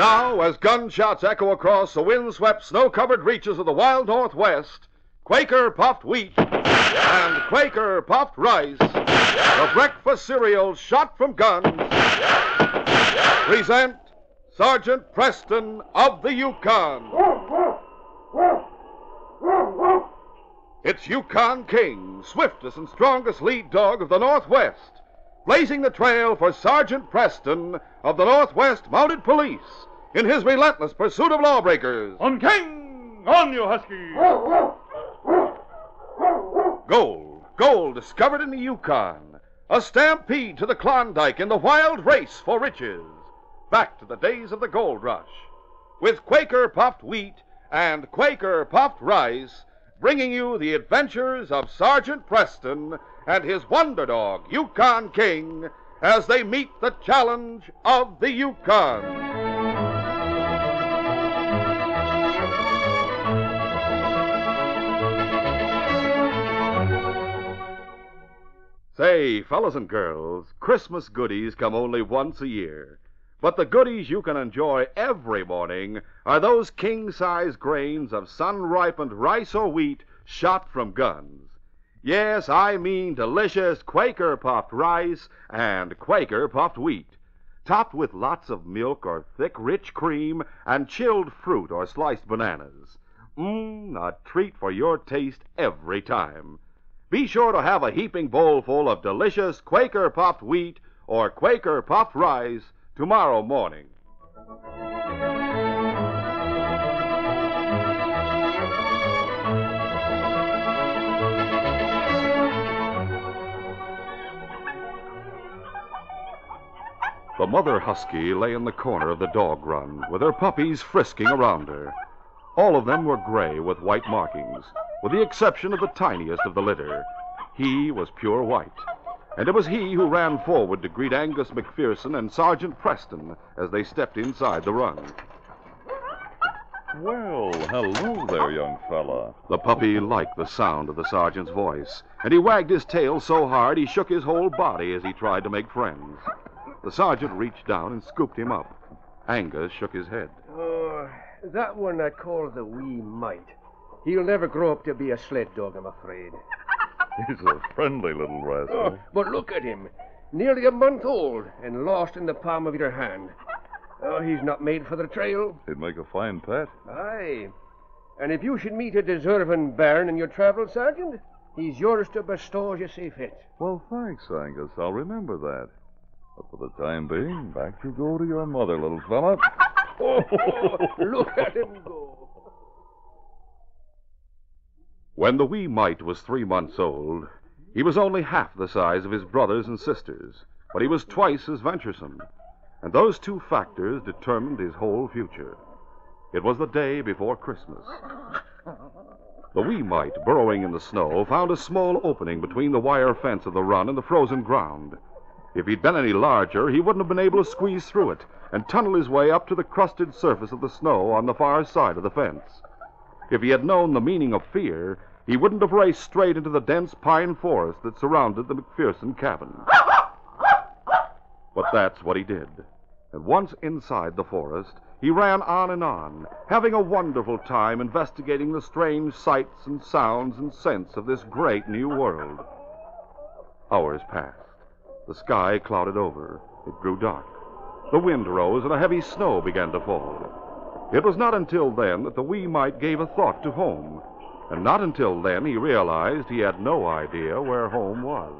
Now, as gunshots echo across the wind-swept, snow-covered reaches of the wild Northwest, Quaker puffed wheat and Quaker puffed rice, the breakfast cereal shot from guns, present Sergeant Preston of the Yukon. It's Yukon King, swiftest and strongest lead dog of the Northwest, blazing the trail for Sergeant Preston of the Northwest Mounted Police in his relentless pursuit of lawbreakers. On King! On, you husky! Gold, gold discovered in the Yukon. A stampede to the Klondike in the wild race for riches. Back to the days of the gold rush. With Quaker puffed wheat and Quaker puffed rice, bringing you the adventures of Sergeant Preston and his wonder dog, Yukon King, as they meet the challenge of the Yukon. Say, fellas and girls, Christmas goodies come only once a year. But the goodies you can enjoy every morning are those king size grains of sun ripened rice or wheat shot from guns. Yes, I mean delicious Quaker puffed rice and Quaker puffed wheat, topped with lots of milk or thick, rich cream and chilled fruit or sliced bananas. Mmm, a treat for your taste every time. Be sure to have a heaping bowl full of delicious Quaker puffed wheat or Quaker puffed rice tomorrow morning. The mother husky lay in the corner of the dog run with her puppies frisking around her. All of them were gray with white markings, with the exception of the tiniest of the litter. He was pure white. And it was he who ran forward to greet Angus McPherson and Sergeant Preston as they stepped inside the run. Well, hello there, young fella. The puppy liked the sound of the sergeant's voice, and he wagged his tail so hard he shook his whole body as he tried to make friends. The sergeant reached down and scooped him up. Angus shook his head. Oh, that one I call the wee mite. He'll never grow up to be a sled dog, I'm afraid. He's a friendly little rascal. Oh, but look at him. Nearly a month old and lost in the palm of your hand. Oh, he's not made for the trail. He'd make a fine pet. Aye. And if you should meet a deserving bairn in your travels, Sergeant, he's yours to bestow as you see fit. Well, thanks, Angus. I'll remember that. But for the time being, back you go to your mother, little fella. Oh, look at him go. When the wee mite was three months old, he was only half the size of his brothers and sisters, but he was twice as venturesome. And those two factors determined his whole future. It was the day before Christmas. The wee mite, burrowing in the snow, found a small opening between the wire fence of the run and the frozen ground. If he'd been any larger, he wouldn't have been able to squeeze through it and tunnel his way up to the crusted surface of the snow on the far side of the fence. If he had known the meaning of fear, he wouldn't have raced straight into the dense pine forest that surrounded the McPherson cabin. But that's what he did. And once inside the forest, he ran on and on, having a wonderful time investigating the strange sights and sounds and scents of this great new world. Hours passed. The sky clouded over. It grew dark. The wind rose and a heavy snow began to fall. It was not until then that the wee mite gave a thought to home, and not until then he realized he had no idea where home was.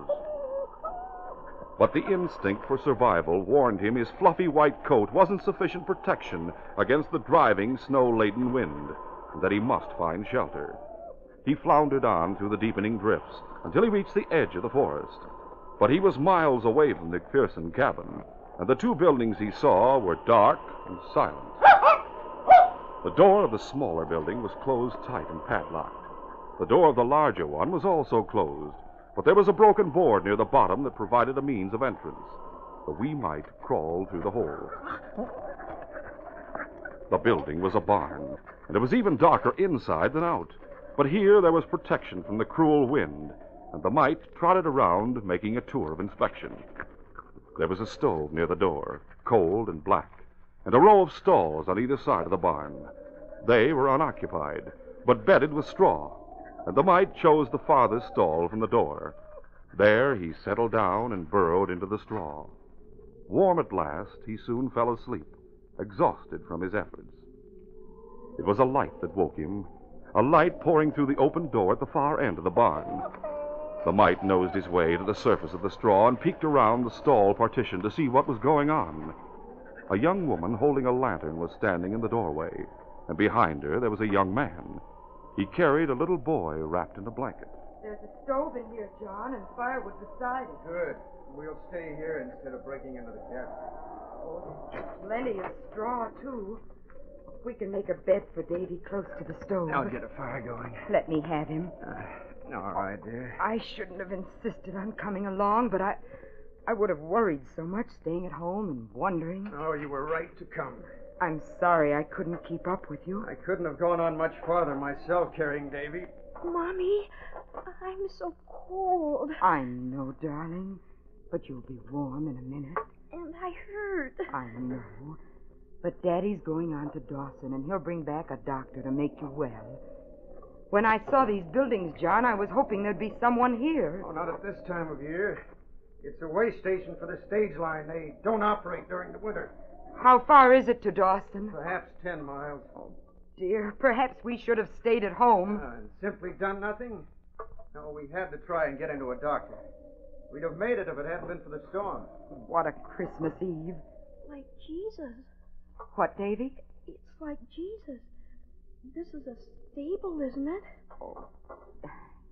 But the instinct for survival warned him his fluffy white coat wasn't sufficient protection against the driving, snow laden wind, and that he must find shelter. He floundered on through the deepening drifts until he reached the edge of the forest. But he was miles away from the McPherson cabin, and the two buildings he saw were dark and silent. The door of the smaller building was closed tight and padlocked. The door of the larger one was also closed, but there was a broken board near the bottom that provided a means of entrance. The wee mite crawled through the hole. The building was a barn, and it was even darker inside than out. But here there was protection from the cruel wind, and the mite trotted around, making a tour of inspection. There was a stove near the door, cold and black, and a row of stalls on either side of the barn. They were unoccupied, but bedded with straw, and the mite chose the farthest stall from the door. There he settled down and burrowed into the straw. Warm at last, he soon fell asleep, exhausted from his efforts. It was a light that woke him, a light pouring through the open door at the far end of the barn. The mite nosed his way to the surface of the straw and peeked around the stall partition to see what was going on. A young woman holding a lantern was standing in the doorway, and behind her there was a young man. He carried a little boy wrapped in a blanket. There's a stove in here, John, and firewood beside it. Good. We'll stay here instead of breaking into the cabin. Oh, there's plenty of straw, too. We can make a bed for Davy close to the stove. I'll get a fire going. Let me have him. Uh, all right, dear. I shouldn't have insisted on coming along, but I I would have worried so much staying at home and wondering. Oh, you were right to come. I'm sorry I couldn't keep up with you. I couldn't have gone on much farther myself carrying Davy. Mommy, I'm so cold. I know, darling, but you'll be warm in a minute. And I hurt. I know. But Daddy's going on to Dawson, and he'll bring back a doctor to make you well. When I saw these buildings, John, I was hoping there'd be someone here. Oh, not at this time of year. It's a way station for the stage line. They don't operate during the winter. How far is it to Dawson? Perhaps ten miles. Oh, Dear, perhaps we should have stayed at home. Uh, and simply done nothing? No, we had to try and get into a doctor. We'd have made it if it hadn't been for the storm. What a Christmas Eve. Like Jesus. What, Davy? It's like Jesus. This is a stable, isn't it? Oh.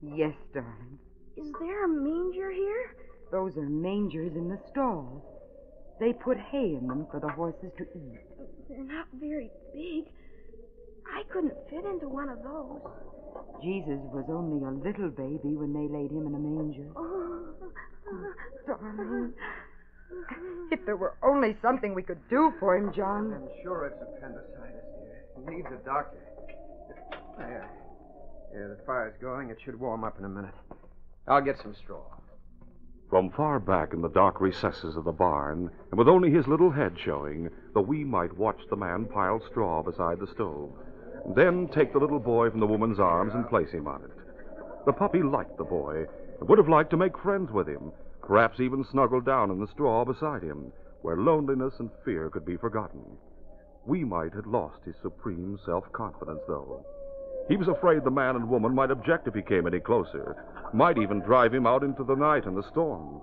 Yes, darling. Is there a manger here? Those are mangers in the stalls. They put hay in them for the horses to eat. They're not very big. I couldn't fit into one of those. Jesus was only a little baby when they laid him in a manger. Oh, Darling. If there were only something we could do for him, John. I'm sure it's appendicitis, dear. He needs a doctor. There. Yeah, the fire's going. It should warm up in a minute. I'll get some straw. From far back in the dark recesses of the barn, and with only his little head showing, the wee mite watched the man pile straw beside the stove, then take the little boy from the woman's arms and place him on it. The puppy liked the boy and would have liked to make friends with him, perhaps even snuggle down in the straw beside him, where loneliness and fear could be forgotten. Wee Mite had lost his supreme self confidence, though. He was afraid the man and woman might object if he came any closer, might even drive him out into the night and the storm.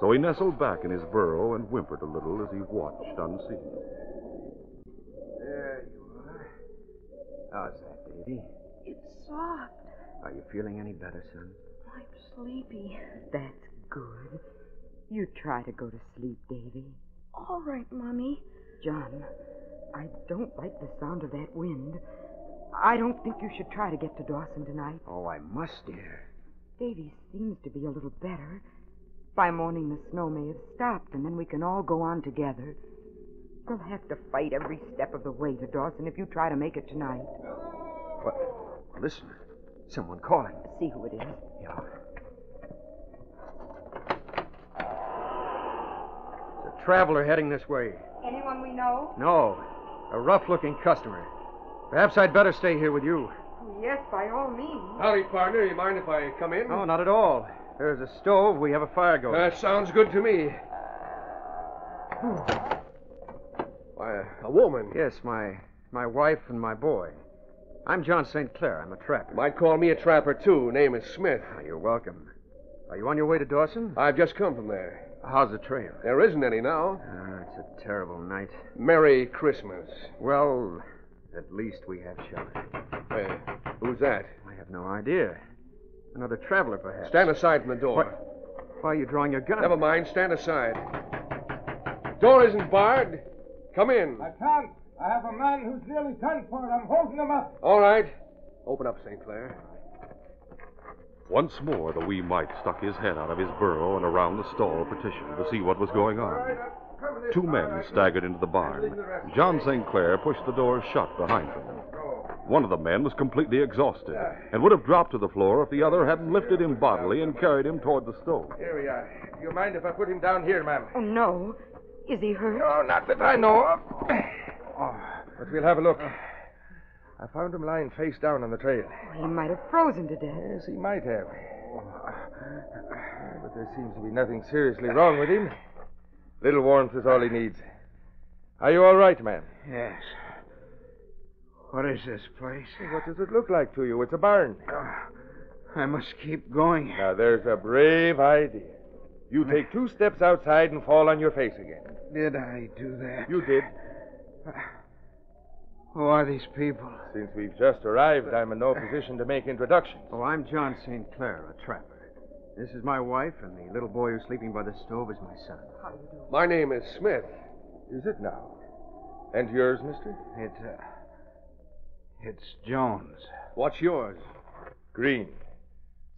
So he nestled back in his burrow and whimpered a little as he watched unseen. There you are. How's that, Davy? it's soft. Are you feeling any better, son? I'm sleepy. That's good. You try to go to sleep, Davy. All right, Mommy. John, I don't like the sound of that wind. I don't think you should try to get to Dawson tonight. Oh, I must, dear. Davy seems to be a little better. By morning, the snow may have stopped, and then we can all go on together. You'll have to fight every step of the way to Dawson if you try to make it tonight. What? Listen. Someone calling. See who it is. Yeah. It's a traveler heading this way. Anyone we know? No, a rough looking customer. Perhaps I'd better stay here with you. Yes, by all means. Howdy, partner. You mind if I come in? No, not at all. There's a stove. We have a fire going. That sounds good to me. Why, a woman. yes, my my wife and my boy. I'm John St. Clair. I'm a trapper. Might call me a trapper, too. Name is Smith. Ah, You're welcome. Are you on your way to Dawson? I've just come from there. How's the trail? There isn't any now. Ah, it's a terrible night. Merry Christmas. Well, at least we have shelter. Hey, who's that? I have no idea. Another traveler, perhaps. Stand aside from the door. What? Why are you drawing your gun? Never mind. Stand aside. Door isn't barred. Come in. I can't. I have a man who's nearly done for it. I'm holding him up. All right. Open up, St. Clair. Once more, the wee mite stuck his head out of his burrow and around the stall partition to see what was going on. Two men staggered into the barn. John St. Clair pushed the door shut behind them. One of the men was completely exhausted and would have dropped to the floor if the other hadn't lifted him bodily and carried him toward the stove. Here we are. Do you mind if I put him down here, ma'am? Oh, no. Is he hurt? No, not that I know of. Oh, But we'll have a look. I found him lying face down on the trail. He might have frozen to death. Yes, he might have. But there seems to be nothing seriously wrong with him. Little warmth is all he needs. Are you all right, man? yes. What is this place? What does it look like to you? It's a barn. Oh, I must keep going. Now, there's a brave idea. You take two steps outside and fall on your face again. Did I do that? You did. Uh, who are these people? Since we've just arrived, I'm in no position to make introductions. Oh, I'm John St. Clair, a trapper. This is my wife, and the little boy who's sleeping by the stove is my son. How do you do? My name is Smith. Is it now? And yours, mister? It, uh, it's Jones. What's yours? Green.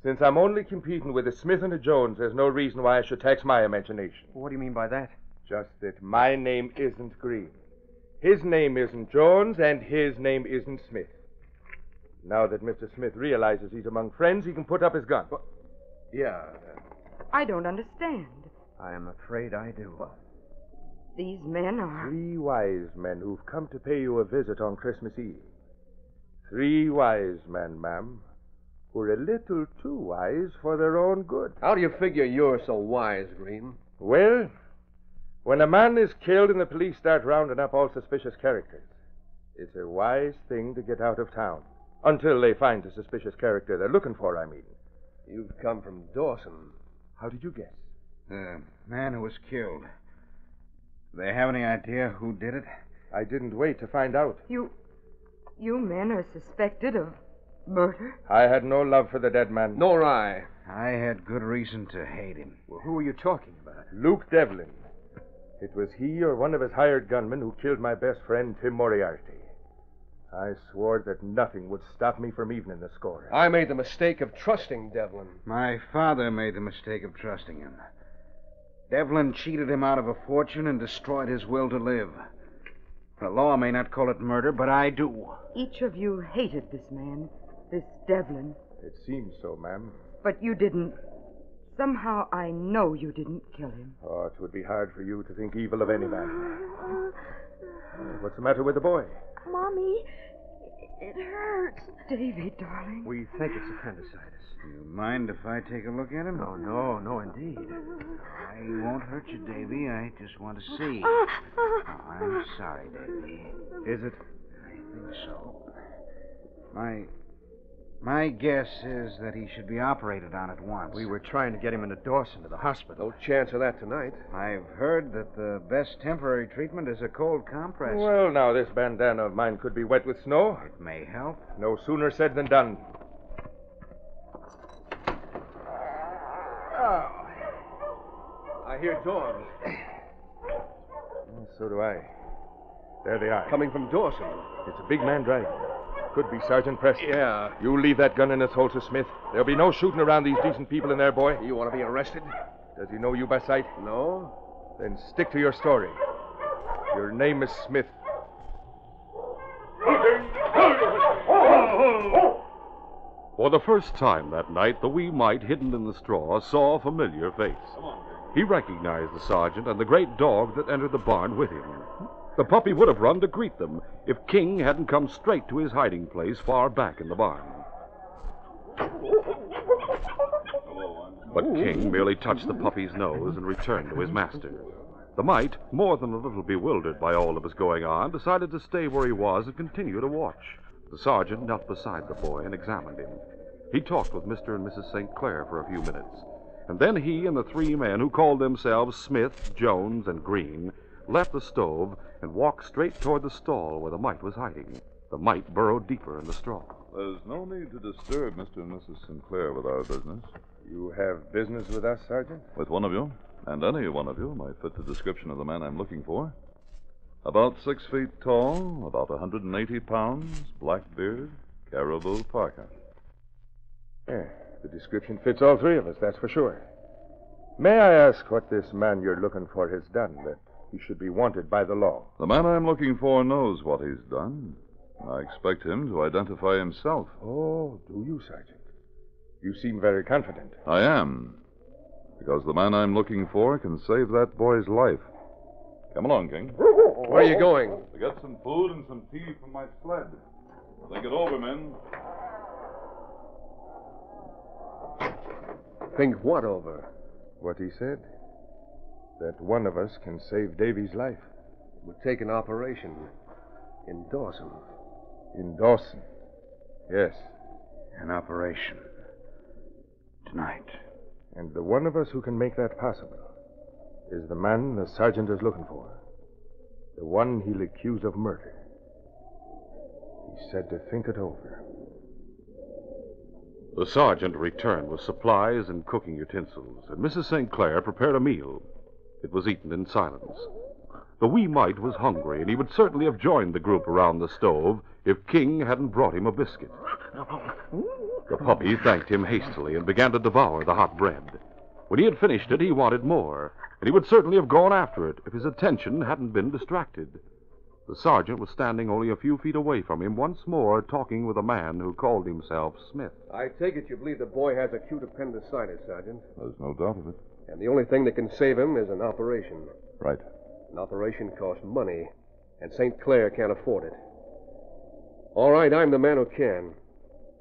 Since I'm only competing with a Smith and a Jones, there's no reason why I should tax my imagination. What do you mean by that? Just that my name isn't Green. His name isn't Jones, and his name isn't Smith. Now that Mr. Smith realizes he's among friends, he can put up his gun. Yeah, I don't understand. I am afraid I do. These men are. Three wise men who've come to pay you a visit on Christmas Eve. Three wise men, ma'am, who're a little too wise for their own good. How do you figure you're so wise, Green? Well, when a man is killed and the police start rounding up all suspicious characters, it's a wise thing to get out of town. Until they find the suspicious character they're looking for, I mean. You've come from Dawson. How did you guess? The man who was killed. Do they have any idea who did it? I didn't wait to find out. You. You men are suspected of murder? I had no love for the dead man. Nor I. I had good reason to hate him. Well, who are you talking about? Luke Devlin. It was he or one of his hired gunmen who killed my best friend, Tim Moriarty. I swore that nothing would stop me from evening the score. I made the mistake of trusting Devlin. My father made the mistake of trusting him. Devlin cheated him out of a fortune and destroyed his will to live. The law may not call it murder, but I do. Each of you hated this man, this Devlin, It seems so, ma'am. but you didn't. Somehow I know you didn't kill him. Oh, it would be hard for you to think evil of any man. What's the matter with the boy? Mommy, it hurts. David, darling. We think it's appendicitis. Do you mind if I take a look at him? Oh, No, no, no, indeed. I won't hurt you, Davy. I just want to see. Ah, Oh, I'm sorry, Davy. Is it? I think so. My my guess is that he should be operated on at once. We were trying to get him into Dawson to the hospital. No chance of that tonight. I've heard that the best temporary treatment is a cold compress. Well, now, this bandana of mine could be wet with snow. it may help. No sooner said than done. Oh. I hear dogs. So do I. There they are. Coming from Dawson. It's a big man driving. Could be Sergeant Preston. Yeah. You leave that gun in its holster, Smith. There'll be no shooting around these decent people in there, boy. You want to be arrested? Does he know you by sight? No. Then stick to your story. Your name is Smith. For the first time that night, the wee mite hidden in the straw saw a familiar face. He recognized the sergeant and the great dog that entered the barn with him. The puppy would have run to greet them if King hadn't come straight to his hiding place far back in the barn. But King merely touched the puppy's nose and returned to his master. The mite, more than a little bewildered by all that was going on, decided to stay where he was and continue to watch. The sergeant knelt beside the boy and examined him. He talked with Mr. and Mrs. St. Clair for a few minutes, and then he and the three men who called themselves Smith, Jones, and Green left the stove and walked straight toward the stall where the mite was hiding. The mite burrowed deeper in the straw. There's no need to disturb Mr. and Mrs. St. Clair with our business. You have business with us, Sergeant? With one of you, and any one of you might fit the description of the man I'm looking for. About six feet tall, about 180 pounds, black beard, caribou parka. Yeah, the description fits all three of us, that's for sure. May I ask what this man you're looking for has done that he should be wanted by the law? The man I'm looking for knows what he's done. I expect him to identify himself. Oh, do you, Sergeant? You seem very confident. I am. Because the man I'm looking for can save that boy's life. Come along, King. Where are you going? To get some food and some tea from my sled. Think it over, men. Think what over? What he said? That one of us can save Davy's life. It would take an operation in Dawson. In Dawson. Yes. An operation. Tonight. And the one of us who can make that possible is the man the sergeant is looking for. The one he'll accuse of murder. He said to think it over. The sergeant returned with supplies and cooking utensils, and Mrs. St. Clair prepared a meal. It was eaten in silence. The wee mite was hungry, and he would certainly have joined the group around the stove if King hadn't brought him a biscuit. The puppy thanked him hastily and began to devour the hot bread. When he had finished it, he wanted more, and he would certainly have gone after it if his attention hadn't been distracted. The sergeant was standing only a few feet away from him, once more talking with a man who called himself Smith. I take it you believe the boy has acute appendicitis, Sergeant. There's no doubt of it. And the only thing that can save him is an operation. Right. An operation costs money, and St. Clair can't afford it. All right, I'm the man who can.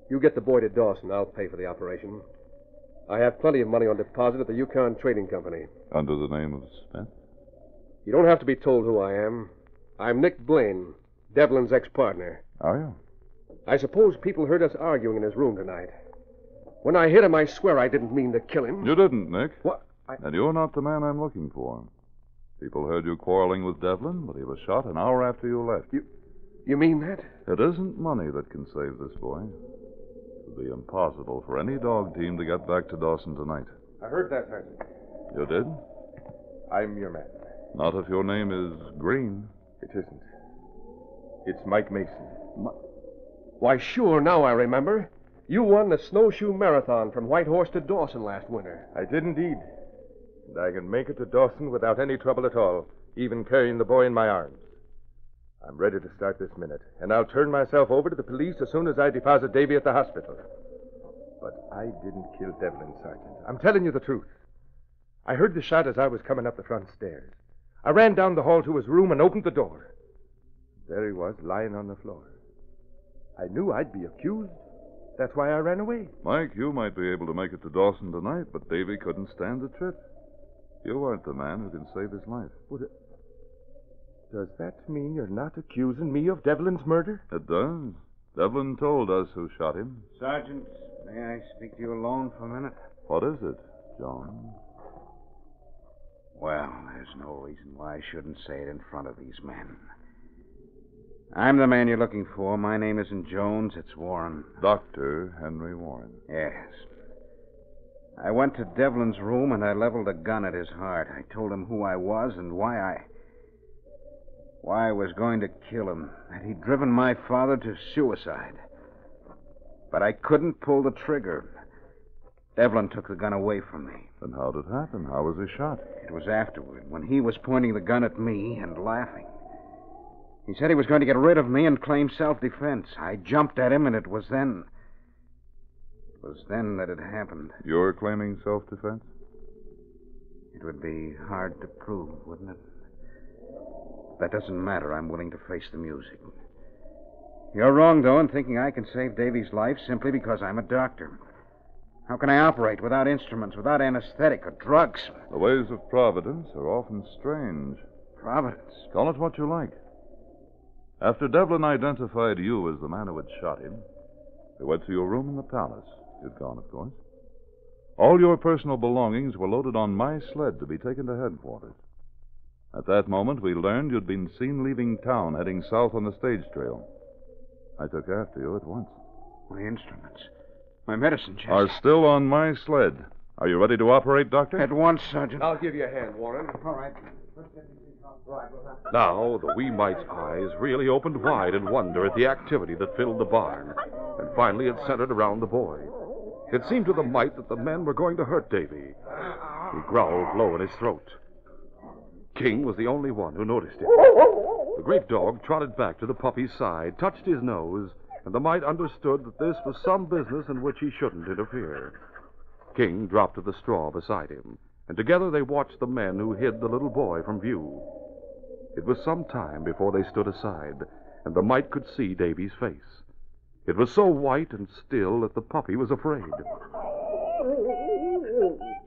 You get the boy to Dawson. I'll pay for the operation. I have plenty of money on deposit at the Yukon Trading Company. Under the name of Smith? You don't have to be told who I am. I'm Nick Blaine, Devlin's ex partner. Are you? I suppose people heard us arguing in his room tonight. When I hit him, I swear I didn't mean to kill him. You didn't, Nick. What? I... And you're not the man I'm looking for. People heard you quarreling with Devlin, but he was shot an hour after you left. You, you mean that? It isn't money that can save this boy. It would be impossible for any dog team to get back to Dawson tonight. I heard that, Sergeant. You did? I'm your man. Not if your name is Green. It isn't. It's Mike Mason. Why, sure, now I remember. You won the snowshoe marathon from Whitehorse to Dawson last winter. I did indeed. And I can make it to Dawson without any trouble at all, even carrying the boy in my arms. I'm ready to start this minute, and I'll turn myself over to the police as soon as I deposit Davy at the hospital. But I didn't kill Devlin, Sergeant. I'm telling you the truth. I heard the shot as I was coming up the front stairs. I ran down the hall to his room and opened the door. There he was, lying on the floor. I knew I'd be accused. That's why I ran away. Mike, you might be able to make it to Dawson tonight, but Davy couldn't stand the trip. You aren't the man who can save his life. Would it... Does that mean you're not accusing me of Devlin's murder? It does. Devlin told us who shot him. Sergeant, may I speak to you alone for a minute? What is it, John? Well, there's no reason why I shouldn't say it in front of these men. I'm the man you're looking for. My name isn't Jones, it's Warren. Dr. Henry Warren. Yes. I went to Devlin's room and I leveled a gun at his heart. I told him who I was and why I. why I was going to kill him. That he'd driven my father to suicide. But I couldn't pull the trigger. Devlin took the gun away from me. Then how did it happen? How was he shot? It was afterward, when he was pointing the gun at me and laughing. He said he was going to get rid of me and claim self defense. I jumped at him, and it was then. It was then that it happened. You're claiming self defense? It would be hard to prove, wouldn't it? That doesn't matter. I'm willing to face the music. You're wrong, though, in thinking I can save Davy's life simply because I'm a doctor. How can I operate without instruments, without anesthetic or drugs? The ways of Providence are often strange. Providence. Call it what you like. After Devlin identified you as the man who had shot him, we went to your room in the palace. You'd gone, of course. All your personal belongings were loaded on my sled to be taken to headquarters. At that moment, we learned you'd been seen leaving town, heading south on the stage trail. I took after you at once. My instruments. My medicine chest. Are still on my sled. Are you ready to operate, Doctor? At once, Sergeant. I'll give you a hand, Warren. All right. Now, the wee mite's eyes really opened wide in wonder at the activity that filled the barn. And finally, it centered around the boy. It seemed to the mite that the men were going to hurt Davy. He growled low in his throat. King was the only one who noticed it. The great dog trotted back to the puppy's side, touched his nose, and the mite understood that this was some business in which he shouldn't interfere. King dropped to the straw beside him, and together they watched the men who hid the little boy from view. It was some time before they stood aside, and the mite could see Davy's face. It was so white and still that the puppy was afraid.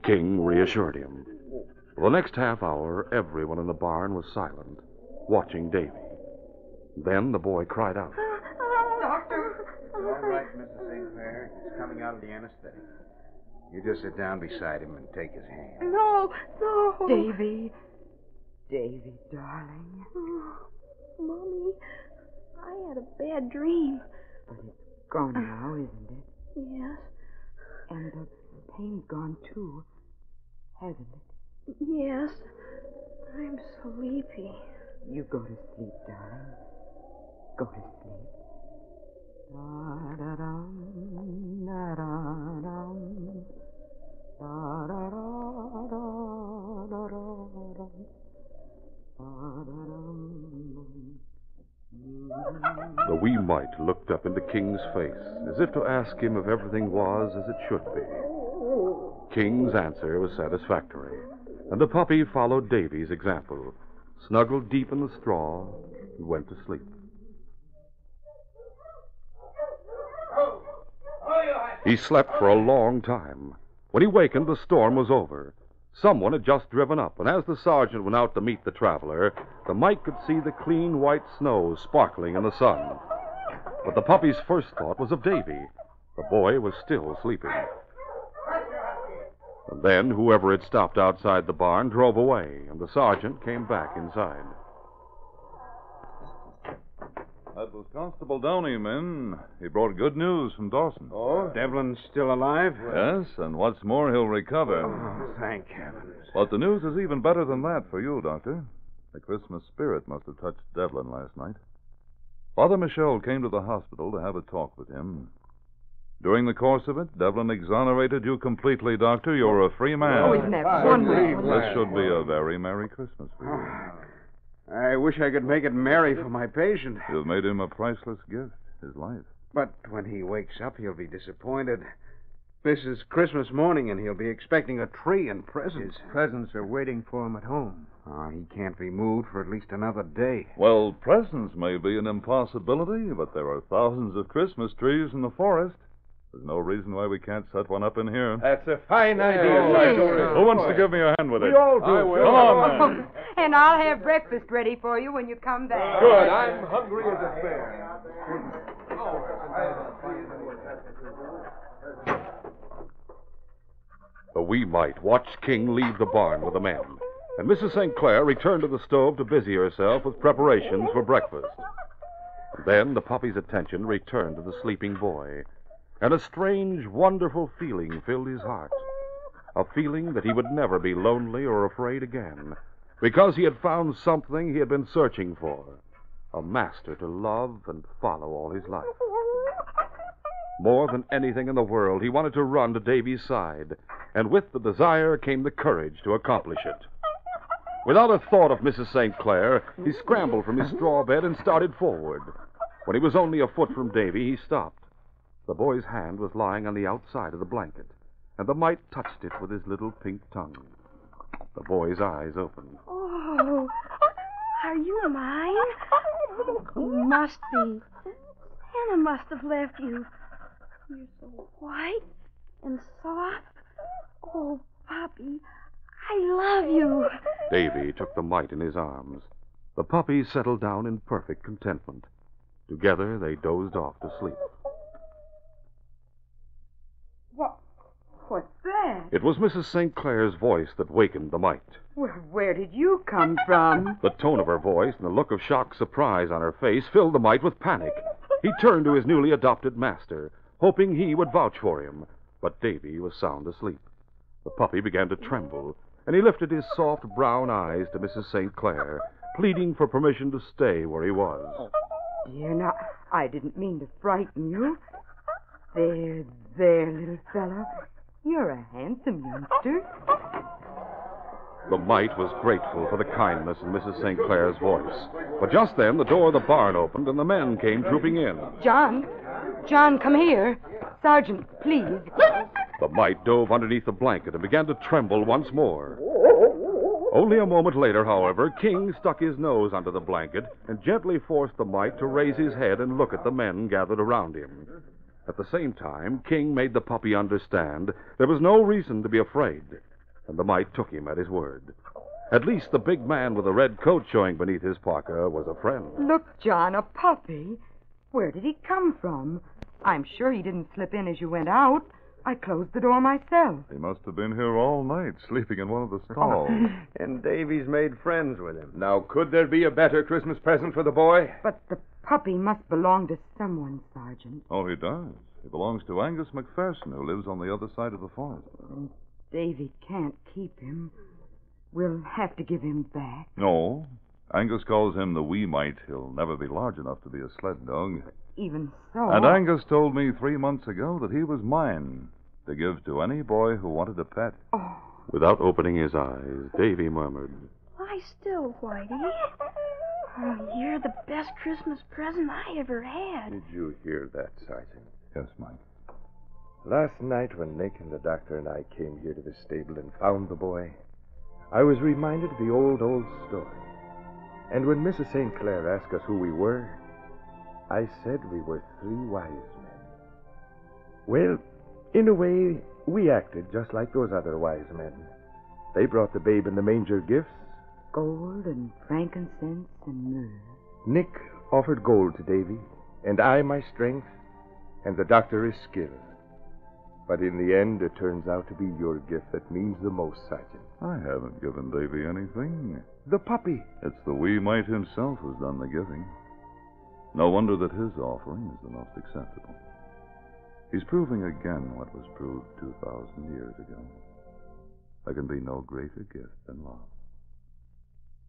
King reassured him. For the next half hour, everyone in the barn was silent, watching Davy. Then the boy cried out. Doctor! All right, Mrs. St. Clair. He's coming out of the anesthetic. You just sit down beside him and take his hand. No, no. Davy. Davy, darling. Oh, Mommy, I had a bad dream. But it's gone uh, now, isn't it? Yes, And the pain's gone too, hasn't it? yes. I'm sleepy. You go to sleep, darling. Go to sleep. Da-da-dum, da-da-dum. Da-da-da-da-da-da-dum. Da-da-dum. The wee mite looked up into King's face, as if to ask him if everything was as it should be. King's answer was satisfactory, and the puppy followed Davy's example, snuggled deep in the straw, and went to sleep. He slept for a long time. When he wakened, the storm was over. Someone had just driven up, and as the sergeant went out to meet the traveler, the mite could see the clean white snow sparkling in the sun. But the puppy's first thought was of Davy. The boy was still sleeping. And then whoever had stopped outside the barn drove away, and the sergeant came back inside. That was Constable Downey, men. He brought good news from Dawson. Oh? Devlin's still alive? Yes, and what's more, he'll recover. Oh, thank heavens. But the news is even better than that for you, Doctor. The Christmas spirit must have touched Devlin last night. Father Michel came to the hospital to have a talk with him. During the course of it, Devlin exonerated you completely, Doctor. You're a free man. Oh, isn't that wonderful? This should be a very Merry Christmas for you. Oh, I wish I could make it merry for my patient. You've made him a priceless gift, his life. But when he wakes up, he'll be disappointed. This is Christmas morning, and he'll be expecting a tree and presents. His presents are waiting for him at home. Oh, he can't be moved for at least another day. Well, presents may be an impossibility, but there are thousands of Christmas trees in the forest. There's no reason why we can't set one up in here. That's a fine idea, Sergeant. Who wants to give me a hand with it? We all do. I will. Come on, man. And I'll have breakfast ready for you when you come back. Good. I'm hungry as a bear. The wee mite watched King leave the barn with the men, and Mrs. St. Clair returned to the stove to busy herself with preparations for breakfast. Then the puppy's attention returned to the sleeping boy, and a strange, wonderful feeling filled his heart. A feeling that he would never be lonely or afraid again, because he had found something he had been searching for a master to love and follow all his life. More than anything in the world, he wanted to run to Davy's side, and with the desire came the courage to accomplish it. Without a thought of Mrs. St. Clair, he scrambled from his straw bed and started forward. When he was only a foot from Davy, he stopped. The boy's hand was lying on the outside of the blanket, and the mite touched it with his little pink tongue. The boy's eyes opened. Oh, are you mine? You must be. Santa must have left you. You're so white and soft. Oh, Poppy, I love you. Davy took the mite in his arms. The puppy settled down in perfect contentment. Together they dozed off to sleep. What? What's that? It was Mrs. St. Clair's voice that wakened the mite. Well, where did you come from? The tone of her voice and the look of shocked surprise on her face filled the mite with panic. He turned to his newly adopted master, hoping he would vouch for him. But Davy was sound asleep. The puppy began to tremble, and he lifted his soft brown eyes to Mrs. St. Clair, pleading for permission to stay where he was. Dear, now, I didn't mean to frighten you. There, there, little fellow. You're a handsome youngster. The mite was grateful for the kindness in Mrs. St. Clair's voice. But just then, the door of the barn opened, and the men came trooping in. John, John, come here. Sergeant, please. The mite dove underneath the blanket and began to tremble once more. Only a moment later, however, King stuck his nose under the blanket and gently forced the mite to raise his head and look at the men gathered around him. At the same time, King made the puppy understand there was no reason to be afraid, and the mite took him at his word. At least the big man with the red coat showing beneath his parka was a friend. Look, John, a puppy. Where did he come from? I'm sure he didn't slip in as you went out. I closed the door myself. He must have been here all night, sleeping in one of the stalls. And Davy's made friends with him. Now, could there be a better Christmas present for the boy? But the puppy must belong to someone, Sergeant. oh, he does. He belongs to Angus McPherson, who lives on the other side of the forest. Davy can't keep him. We'll have to give him back. No. Angus calls him the wee mite. He'll never be large enough to be a sled dog. Even so. And Angus told me three months ago that he was mine to give to any boy who wanted a pet. Oh, Without opening his eyes, Davy murmured, Lie still, Whitey. Oh, you're the best Christmas present I ever had. Did you hear that, Sergeant? Yes, Mike. Last night, when Nick and the doctor and I came here to the stable and found the boy, I was reminded of the old, old story. And when Mrs. St. Clair asked us who we were, I said we were three wise men. Well, in a way, we acted just like those other wise men. They brought the babe in the manger gifts. gold and frankincense and myrrh. Nick offered gold to Davy, and I my strength, and the doctor his skill. But in the end, it turns out to be your gift that means the most, Sergeant. I haven't given Davy anything. The puppy. It's the wee mite himself who's done the giving. No wonder that his offering is the most acceptable. He's proving again what was proved 2,000 years ago. There can be no greater gift than love.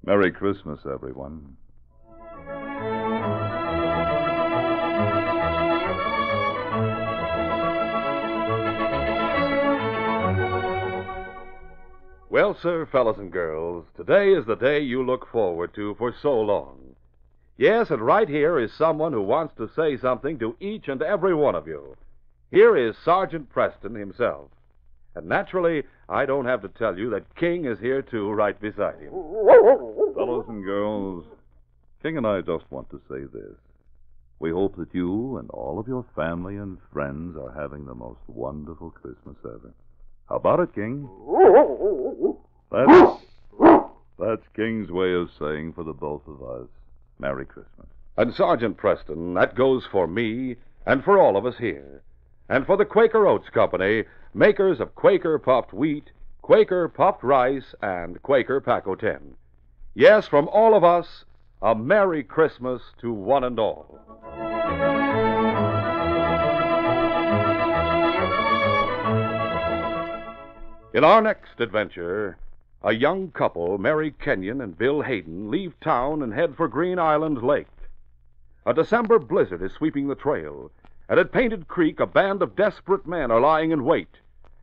Merry Christmas, everyone. Well, sir, fellas and girls, today is the day you look forward to for so long. Yes, and right here is someone who wants to say something to each and every one of you. Here is Sergeant Preston himself. And naturally, I don't have to tell you that King is here too, right beside him. Fellows and girls, King and I just want to say this. We hope that you and all of your family and friends are having the most wonderful Christmas ever. How about it, King? That's, that's King's way of saying for the both of us, Merry Christmas. And Sergeant Preston, that goes for me and for all of us here. And for the Quaker Oats Company, makers of Quaker puffed wheat, Quaker puffed rice, and Quaker Pack-O-Ten. Yes, from all of us, a Merry Christmas to one and all. In our next adventure, a young couple, Mary Kenyon and Bill Hayden, leave town and head for Green Island Lake. A December blizzard is sweeping the trail, and at Painted Creek, a band of desperate men are lying in wait,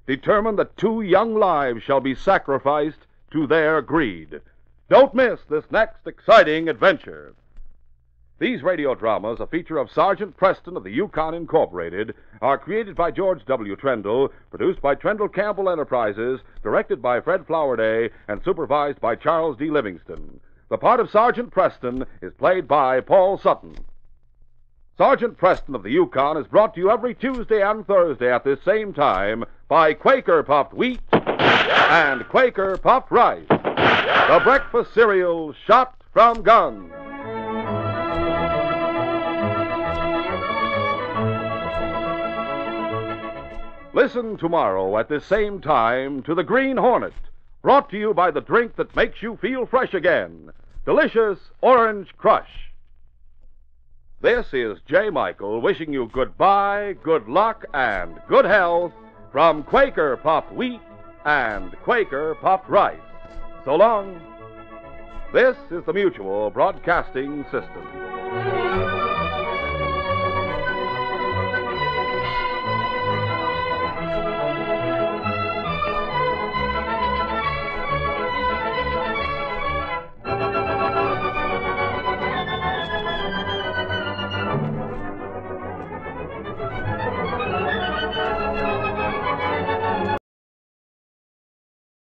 determined that two young lives shall be sacrificed to their greed. Don't miss this next exciting adventure. These radio dramas, a feature of Sergeant Preston of the Yukon Incorporated, are created by George W. Trendle, produced by Trendle Campbell Enterprises, directed by Fred Flowerday, and supervised by Charles D. Livingston. The part of Sergeant Preston is played by Paul Sutton. Sergeant Preston of the Yukon is brought to you every Tuesday and Thursday at this same time by Quaker Puffed Wheat and Quaker Puffed Rice, the breakfast cereal shot from guns. Listen tomorrow at this same time to The Green Hornet, brought to you by the drink that makes you feel fresh again Delicious Orange Crush. This is Jay Michael wishing you goodbye, good luck, and good health from Quaker Puffed Wheat and Quaker Puffed Rice. So long. This is the Mutual Broadcasting System.